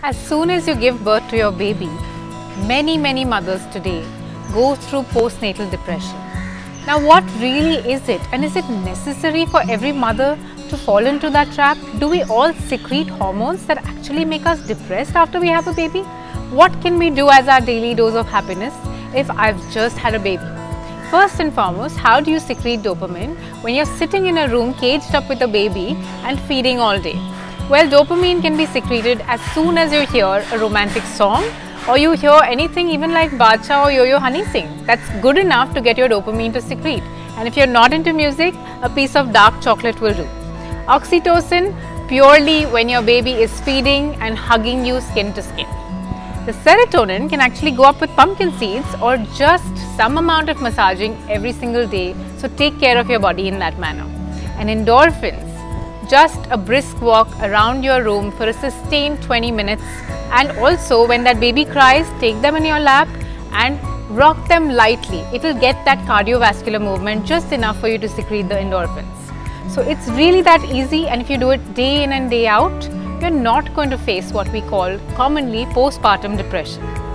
As soon as you give birth to your baby, many, many mothers today go through postnatal depression. Now, what really is it? And is it necessary for every mother to fall into that trap? Do we all secrete hormones that actually make us depressed after we have a baby? What can we do as our daily dose of happiness if I've just had a baby? First and foremost, how do you secrete dopamine when you're sitting in a room caged up with a baby and feeding all day? Well, dopamine can be secreted as soon as you hear a romantic song or you hear anything even like Badshah or Yo-Yo Honey Singh. That's good enough to get your dopamine to secrete. And if you're not into music, a piece of dark chocolate will do. Oxytocin, purely when your baby is feeding and hugging you skin to skin. The serotonin can actually go up with pumpkin seeds or just some amount of massaging every single day. So take care of your body in that manner. And endorphins, just a brisk walk around your room for a sustained 20 minutes. And also when that baby cries, take them in your lap and rock them lightly. It will get that cardiovascular movement just enough for you to secrete the endorphins. So it's really that easy and if you do it day in and day out, you're not going to face what we call commonly postpartum depression.